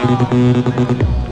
Thank you.